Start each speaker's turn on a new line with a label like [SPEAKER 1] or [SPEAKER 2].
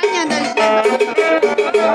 [SPEAKER 1] bañan del cielo.